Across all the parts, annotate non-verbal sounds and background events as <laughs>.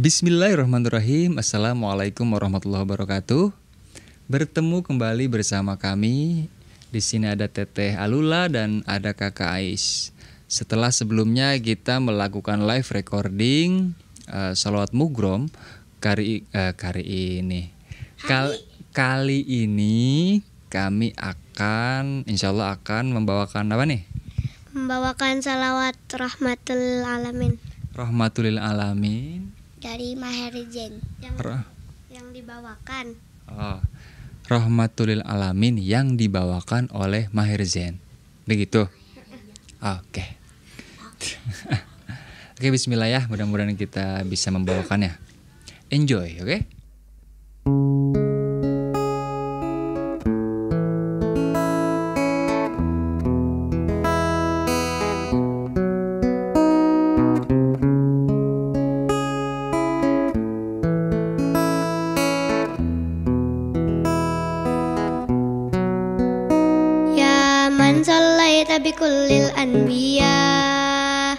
Bismillahirrahmanirrahim. Assalamualaikum warahmatullahi wabarakatuh. Bertemu kembali bersama kami. Di sini ada Teteh Alula dan ada Kakak Ais. Setelah sebelumnya kita melakukan live recording uh, salawat mugrom kali uh, kali ini. Kal kali ini kami akan insya Allah akan membawakan apa nih? Membawakan salawat rahmatul alamin Rahmatul alamin. Dari Maher Zain yang Rah- yang dibawakan. Oh, Rahmatul Alamin yang dibawakan oleh Maher Zain. Begitu? Oke. <laughs> Oke, bismillah ya. Mudah-mudahan kita bisa membawakannya. Enjoy, oke? يا من صليت بكل الأنبياء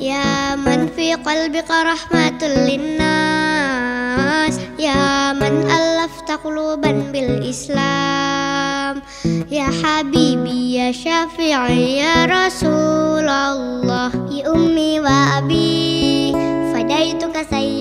يا من في قلبك رحمة للناس يا من ألفت قلوبا بالإسلام يا حبيبي يا شافعي يا رسول الله يا أمي وأبي فديتك سيدي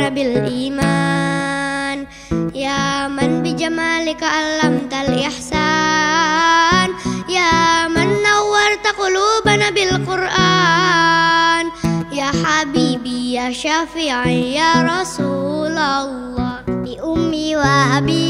حياتنا بالإيمان يا من بجمالك علمت الإحسان يا من نورت قلوبنا بالقرآن يا حبيبي يا شافعي يا رسول الله بأمي وأبي